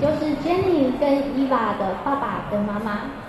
就是 Jenny 跟 Eva 的爸爸跟妈妈。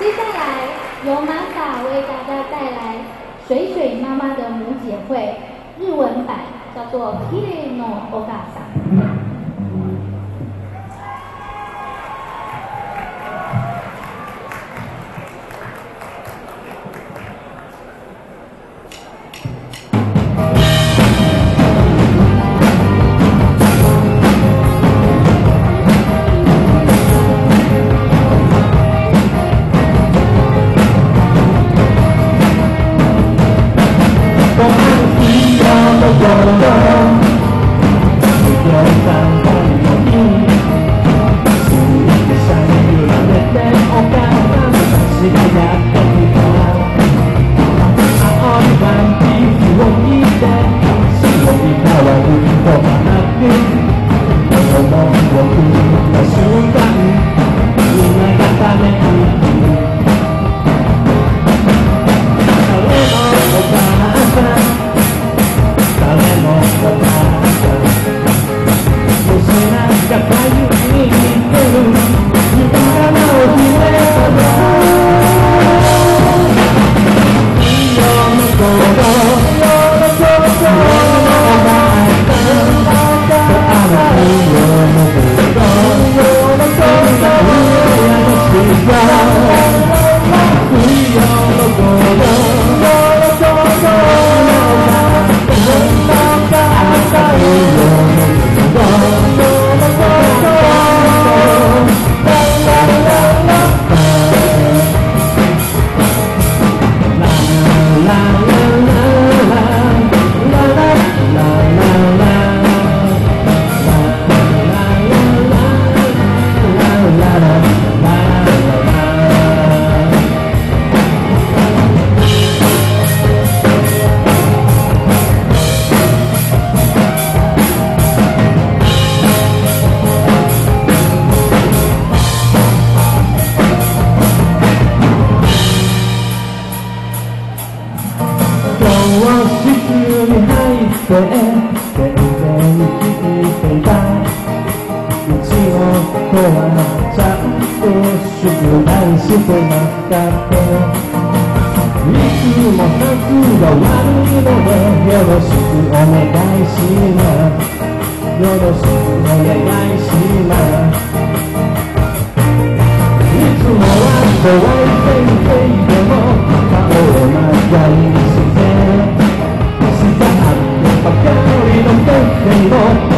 接下来由玛莎为大家带来《水水妈妈的母姐会》日文版，叫做《Pirino o g a s a Lord. つも夏が悪いのでよろしくお願いします。よろしくお願いします。いつもは怖い先生でも顔を長いしてばかりの先生も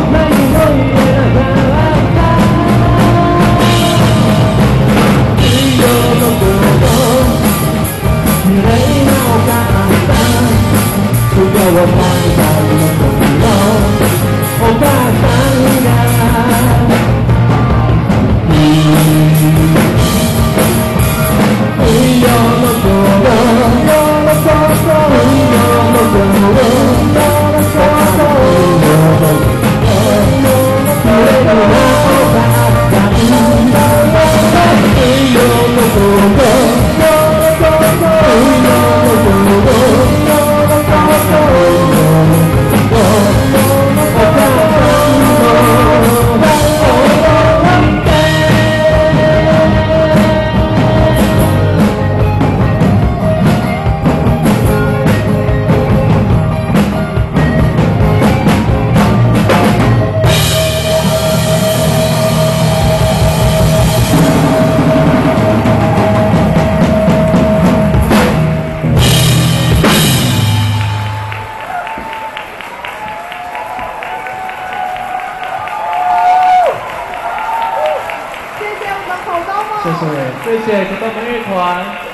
谢谢，谢谢格斗梦乐团。